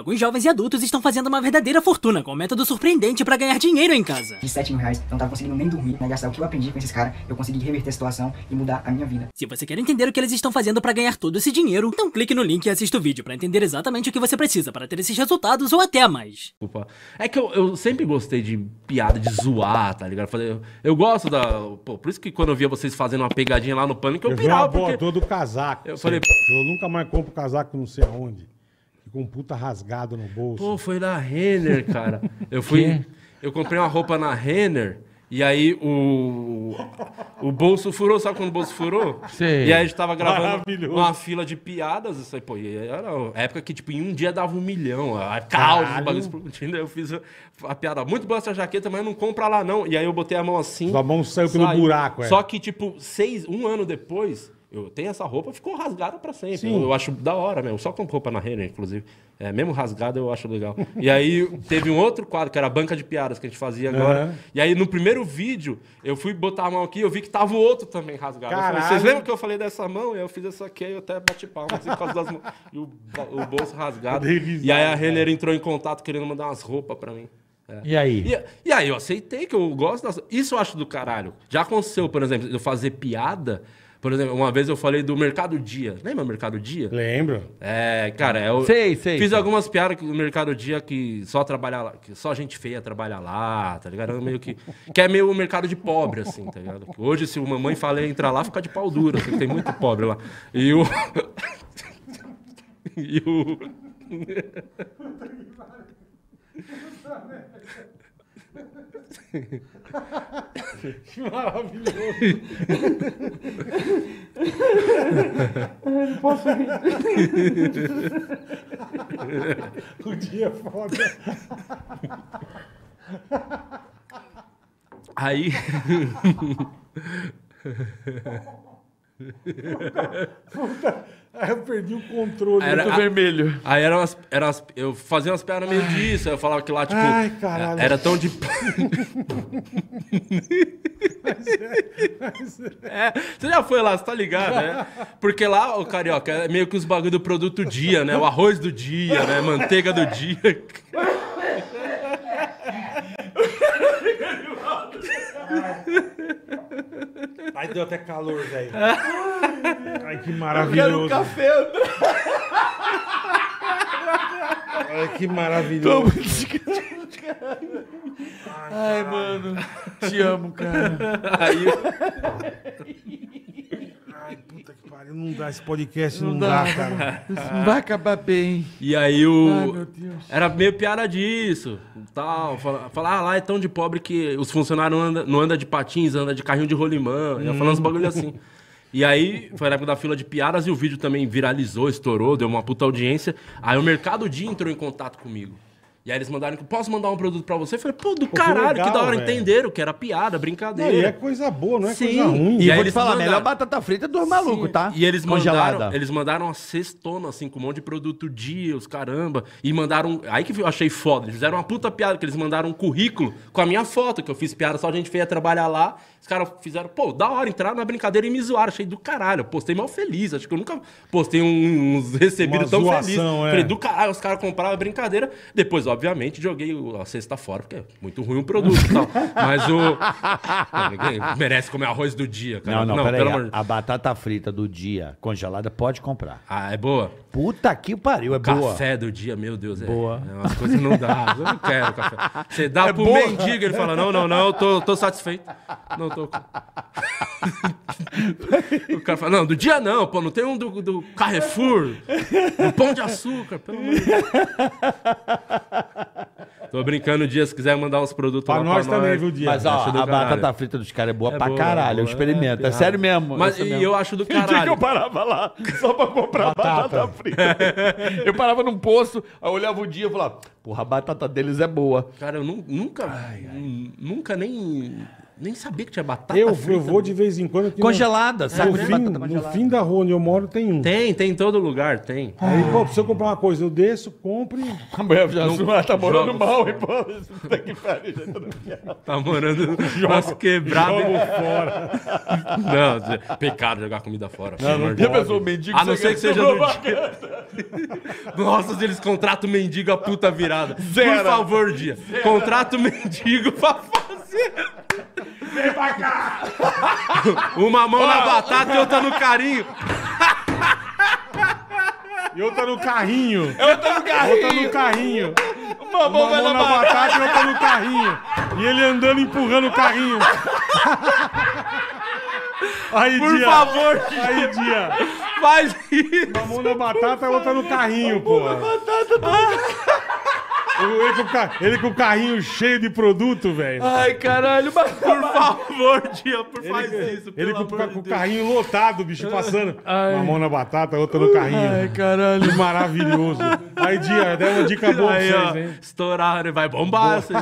Alguns jovens e adultos estão fazendo uma verdadeira fortuna com um método surpreendente para ganhar dinheiro em casa. De 7 mil reais, não tava conseguindo nem dormir, né? Gastar o que eu aprendi com esses caras, eu consegui reverter a situação e mudar a minha vida. Se você quer entender o que eles estão fazendo para ganhar todo esse dinheiro, então clique no link e assista o vídeo para entender exatamente o que você precisa para ter esses resultados ou até mais. Desculpa. É que eu, eu sempre gostei de piada, de zoar, tá ligado? Eu, eu gosto da. Pô, por isso que quando eu via vocês fazendo uma pegadinha lá no pânico, eu, Eu pirava, boa porque. todo casaco. Eu falei- Eu nunca mais compro casaco não sei aonde. Com um puta rasgado no bolso. Pô, foi na Renner, cara. Eu fui. Eu comprei uma roupa na Renner. E aí o, o bolso furou, sabe quando o bolso furou? Sei. E aí a gente tava gravando uma fila de piadas. Isso aí, pô, e era a época que, tipo, em um dia dava um milhão. A caos, explodindo. Aí eu fiz a, a piada. Muito boa essa jaqueta, mas não compra lá, não. E aí eu botei a mão assim. Sua mão saiu pelo buraco, é. Só que, tipo, seis, um ano depois, eu tenho essa roupa, ficou rasgada pra sempre. Sim. Eu, acho da hora mesmo. Só compro roupa na Renner, inclusive. É, mesmo rasgada eu acho legal. E aí teve um outro quadro, que era a banca de piadas que a gente fazia agora. Aham. E aí no primeiro vídeo, eu fui botar a mão aqui, eu vi que tava o outro também rasgado. Falei. Vocês lembram que eu falei dessa mão? E eu fiz essa aqui, aí eu até bati palmas assim, por causa das mãos. E o, o bolso rasgado. Risada, E aí a cara. Renner entrou em contato querendo mandar umas roupas pra mim. É. E aí? E, e aí eu aceitei que eu gosto das... Isso eu acho do caralho. Já aconteceu, por exemplo, eu fazer piada. Por exemplo, uma vez eu falei do Mercado Dia. Lembra o Mercado Dia? Lembro. É, cara, eu Sei, sei, fiz sei. algumas piadas no Mercado Dia que só trabalha lá, que só gente feia trabalha lá, tá ligado? Eu Meio que, que é meio o mercado de pobre, assim, tá ligado? Hoje, se uma mãe fala entrar lá, fica de pau duro, assim, tem muito pobre lá. E o. e o. Que maravilhoso. o dia é foda. Aí. Aí eu perdi o controle. Era- tô a- vermelho. Aí eram as, eram as- eu fazia umas piadas meio disso, eu falava que lá, tipo, Ai, caralho. era tão de. É, você já foi lá, você tá ligado, né? Porque lá, o carioca, é meio que os bagulho do produto dia, né? O arroz do dia, né? Manteiga do dia. Ai, deu até calor, velho. Ai, que maravilhoso. café, André. Ai, que maravilhoso. Ai, mano. Te amo, cara. Aí, Ai, puta que pariu. Não dá esse podcast, não, dá, cara. Isso não vai acabar bem. e aí o. Ai, meu Deus. Era meio piada disso. Tal. Falar, falar, ah, lá é tão de pobre que os funcionários não andam não anda de patins, anda de carrinho de rolimã. Ia falando uns bagulho assim. E aí, foi na época da fila de piadas e o vídeo também viralizou, estourou, deu uma puta audiência. Aí o Mercado Dia entrou em contato comigo. E aí eles mandaram, posso mandar um produto pra você? Eu falei, pô, do que caralho, que, legal, da hora, velho. entenderam que era piada, Não, brincadeira. e é coisa boa, não é Sim. coisa ruim. E E aí vou eles te falar, mandaram. melhor batata frita dos malucos, Sim. tá? E eles Congelada. mandaram, eles mandaram uma cestona, assim, com um monte de produto dia, os caramba. E mandaram. Aí que eu achei foda. Eles fizeram uma puta piada, que eles mandaram um currículo com a minha foto, que eu fiz piada, só a gente feia trabalhar lá. Os caras fizeram, pô, da hora, entraram na brincadeira e me zoaram. Achei do caralho. Eu postei mal feliz. Acho que eu nunca postei um- uns recebidos tão zoação, felizes. é. Falei, do caralho, os caras compraram a brincadeira. Depois, obviamente, joguei a cesta fora, porque é muito ruim o produto e tal. Mas o. Não, ninguém merece comer arroz do dia, cara. Não, não, peraí. pelo amor de A, a batata frita do dia congelada pode comprar. Ah, é boa? Puta que pariu, é boa. Café do dia, meu Deus. É, Boa. É umas coisas não dá. Eu não quero café. Você dá É pro boa. mendigo, ele fala: não, não, não, eu tô, tô satisfeito. Não tô. o cara fala: não, do dia não, pô, não tem um do, do Carrefour, do Pão de Açúcar, pelo amor de Deus. Tô brincando, dia, se quiser mandar uns produtos Pra lá nós também, viu, Dia? Mas ó, Acho do a caralho. batata frita dos caras é boa É pra boa, caralho. eu experimento. É, é, sério mesmo. Mas é e mesmo. eu acho do Tem dia que caralho. eu parava lá só pra comprar Batata. batata, frita. eu parava num poço, aí eu olhava o dia e falava, porra, a batata deles é boa. Cara, eu nu- nunca, nu- nunca nem Nem sabia que tinha batata Eu, frita. eu vou de vez em quando. Congelada, sabe? No, fim, batata no congelada. fim da rua onde eu moro tem um. Tem, tem em todo lugar, tem. Aí, pô, se eu comprar uma coisa, eu desço, compro e... A mulher já ela tá morando mal, e pô, puta que pariu, já. Tá morando nas quebradas. Jogo fora. Não, pecado jogar comida fora. amor de E a pessoa, mendigo... A não ser que seja no dia. Nossa, se eles contratam mendigo a puta virada. Zero. Por favor, dia. Contrata o mendigo pra fazer. Vem pra cá! Uma mão na batata e outra no carinho. E outra no carrinho. Tô no carrinho. Outra no carrinho. Uma mão Uma mão na na batata. batata e outra no carrinho. E ele andando empurrando o carrinho. Aí, Por dia. favor, Aí, dia. faz isso. Uma mão na batata e outra no carrinho, pô. Ele com, o ca- ele com o carrinho cheio de produto, velho. Ai, caralho, mas... Por favor, dia, por faz isso. Ele pelo com, amor com o carrinho lotado, o bicho passando. Uma mão na batata, outra no carrinho. Ai, caralho. Que maravilhoso. Aí, dia, deu uma dica boa pra Aí, vocês, ó, hein? estourar, vai bombar. essa-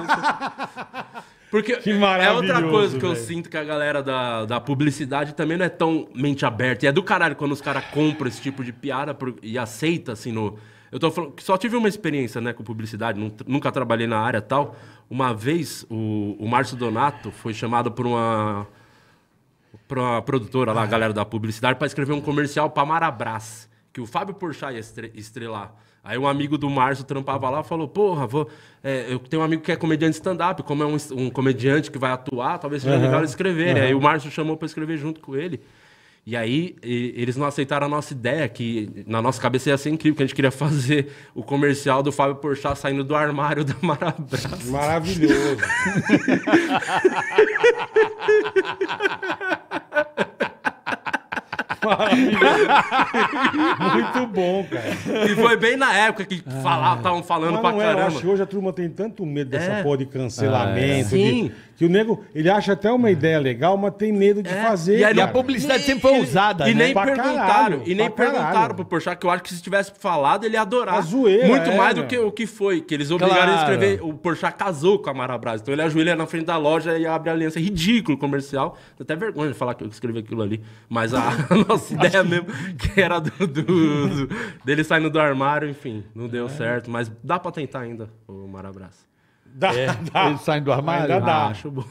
Porque Que é outra coisa que eu velho. sinto que a galera da, da publicidade também não é tão mente aberta. E é do caralho quando os caras compram esse tipo de piada por- e aceita, assim, no... Eu tô falando que só tive uma experiência, né, com publicidade, nun- nunca trabalhei na área e tal. Uma vez, o, o Márcio Donato foi chamado por uma pra uma produtora lá, a galera da publicidade, pra escrever um comercial pra Marabras, que o Fábio Porchat ia estre- estrelar. Aí um amigo do Márcio trampava lá falou, porra, vou, é, eu tenho um amigo que é comediante stand-up, como é um, um comediante que vai atuar, talvez seja legal eles escreverem. Aí o Márcio chamou pra escrever junto com ele. E aí e- eles não aceitaram a nossa ideia, que na nossa cabeça ia ser incrível, que a gente queria fazer o comercial do Fábio Porchat saindo do armário da Marabras. Maravilhoso. Muito bom, cara. E foi bem na época que estavam falando Mas pra não é, eu caramba. acho que hoje a turma tem tanto medo dessa É. porra de cancelamento. Sim. de- que o nego, ele acha até uma ideia legal, mas tem medo de É. fazer. E aí a cara. publicidade sempre foi ousada, E né? nem Pra perguntaram, caralho, e nem pra caralho. perguntaram pro Porchat, que eu acho que se tivesse falado, ele ia adorar. A zoeira, Muito é, mais do meu. que o que foi, que eles obrigaram Claro. a escrever. O Porchat casou com a Marabras, então ele ajoelha na frente da loja e abre a aliança. É ridículo o comercial. Dá até vergonha de falar que eu escrevi aquilo ali. Mas a, a nossa ideia mesmo, que era do, do- do- dele saindo do armário, enfim, não deu É. certo. Mas dá pra tentar ainda, o Marabras. Dá, dá. Eles saem do armário? Ainda dá. Acho bom.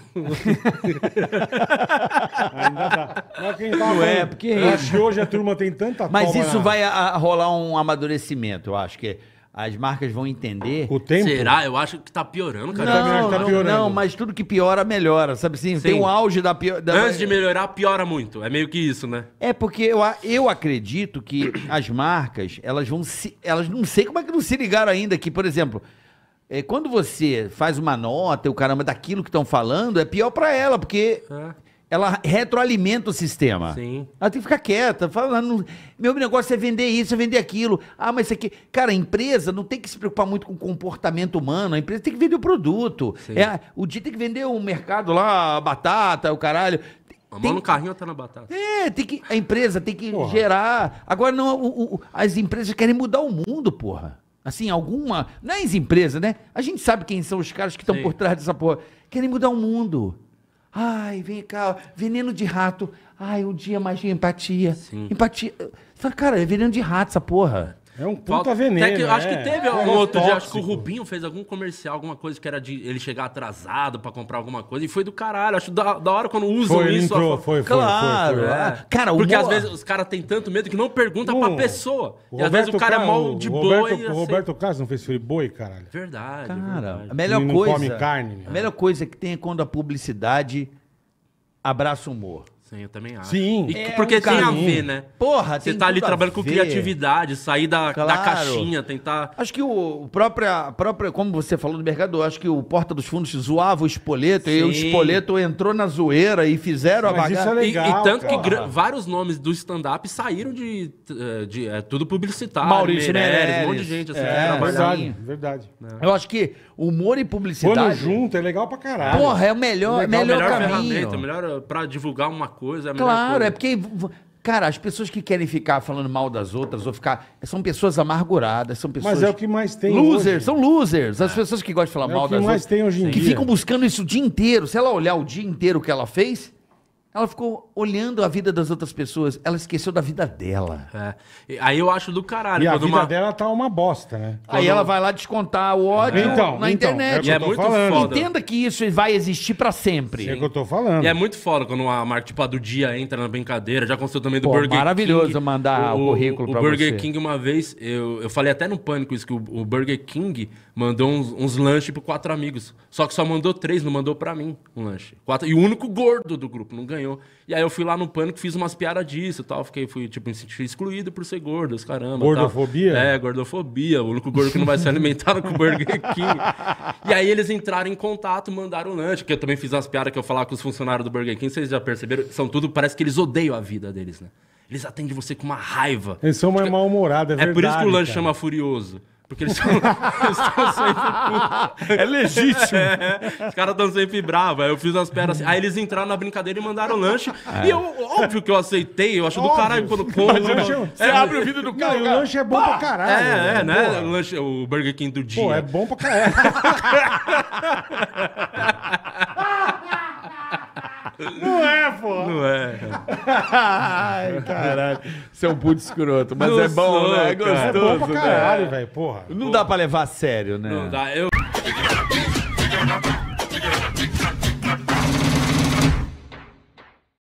Ainda dá. Mas quem Não é, porque- Eu acho que hoje a turma tem tanta Mas isso na- vai a- a rolar um amadurecimento, eu acho que as marcas vão entender. O tempo. Será? Eu acho que tá piorando, cara. Não, tá não, piorando. não, mas tudo que piora, melhora, sabe assim? Tem Sim. um auge da pior... da- Antes de melhorar, piora muito. É meio que isso, né? É porque eu, eu acredito que as marcas, elas vão se. Elas não sei como é que não se ligaram ainda que, por exemplo, é, quando você faz uma nota, o caramba, daquilo que estão falando, é pior pra ela, porque É. ela retroalimenta o sistema. Sim. Ela tem que ficar quieta, falando. Meu negócio é vender isso, é vender aquilo. Ah, mas isso aqui. Cara, a empresa não tem que se preocupar muito com o comportamento humano. A empresa tem que vender o produto. É, o dia tem que vender o mercado lá, a batata, o caralho. A mão Tem- no carrinho tá na batata. é, tem que, a empresa tem que Porra. gerar. Agora, não, o- o- as empresas querem mudar o mundo, porra. Assim, alguma. Não é as empresas, né? A gente sabe quem são os caras que estão por trás dessa porra. Querem mudar o mundo. Ai, vem cá, veneno de rato. Ai, um dia mais de empatia. Sim. Empatia. Você Fala, cara, é veneno de rato essa porra. É um puta Falta- veneno. Até que acho é. que teve É um outro dia, acho que o. Rubinho fez algum comercial, alguma coisa que era de ele chegar atrasado pra comprar alguma coisa, e foi do caralho. Acho da, da hora quando usam Foi, isso. a entrou, fa- foi, foi, Claro, foi, foi. é. Cara, o Porque às vezes os caras têm tanto medo que não pergunta pra pessoa. E às vezes o cara é mal de Roberto, e O. Roberto Carlos não fez friboi, caralho. Verdade, Cara, verdade. a melhor Ele não coisa. come carne, né? A melhor coisa que tem é quando a publicidade abraça o humor. Sim, eu também acho. Sim. E- É porque um tem a ver, né? Porra, Você tem tá ali trabalhando com criatividade, sair da, da Claro. caixinha, tentar. Acho que o, o própria, própria, como você falou do mercado, acho que o Porta dos Fundos zoava o Espoleto e o Sim. Espoleto entrou na zoeira e fizeram a Mas isso é E- legal, e, tanto cara. que vários nomes do stand-up saíram de, eh, de, é, tudo publicitário. Maurício Meirelles, Meirelles. um monte de gente assim. que É, trabalhava. verdade, verdade. Eu acho que humor e Quando publicidade. junto é legal pra caralho. Porra, é o melhor, É melhor, melhor caminho. ferramenta, melhor pra divulgar uma coisa. É Claro, coisa. é porque. Cara, as pessoas que querem ficar falando mal das outras ou ficar. São pessoas amarguradas, são pessoas. Mas é o que mais tem Losers, hoje. são losers. As pessoas que gostam de falar É o mal que das mais outras. tem hoje em que dia. ficam buscando isso o dia inteiro. Se ela olhar o dia inteiro o que ela fez, ela ficou olhando a vida das outras pessoas. Ela esqueceu da vida dela. É. E Aí eu acho do caralho. E a vida uma- dela tá uma bosta, né? Aí ela vai lá descontar o ódio Então, na então, internet. é o E é tô muito falando. foda. Entenda que isso vai existir pra sempre. É o que eu tô falando. E é muito foda quando a marca, tipo, a do dia entra na brincadeira. Já aconteceu também do Pô, Burger King. maravilhoso mandar o currículo o pra Burger você. King, uma vez, eu, eu falei até no Pânico isso, que o, o Burger King mandou uns, uns lanches pro quatro amigos. Só que só mandou três, não mandou pra mim um lanche. Quatro, e o único gordo do grupo, não ganhou. E aí eu fui lá no Pânico, fiz umas piadas disso e tal. Fiquei, fui, tipo, me senti excluído por ser gordo, os caramba. tal. Gordofobia? É, gordofobia. O único gordo que não vai se alimentar com o Burger King. E aí eles entraram em contato, mandaram o lanche, que eu também fiz umas piadas que eu falava com os funcionários do Burger King, vocês já perceberam? São tudo, parece que eles odeiam a vida deles, né? Eles atendem você com uma raiva. Eles são mais mal-humorados, é É verdade. por isso que o lanche cara. chama Furioso. Porque eles estão sempre. É legítimo. É, os caras estão sempre bravos. Aí eu fiz umas pedras assim. Aí eles entraram na brincadeira e mandaram o lanche. E eu, óbvio que eu aceitei. Eu acho do Óbvio. caralho quando o lanche é- Você abre o vidro do Não, carro. e o lanche é bom pra caralho. É, é, né? Pô, O, lanche, o Burger King do dia. Pô, é bom pra caralho. Não é, pô. Não é? Ai, caralho. Você é um puto escroto, mas Não é bom, sou, né? É cara. É gostoso, bom pra caralho, né? velho, porra. Não dá pra levar a sério, né? Não dá. Eu.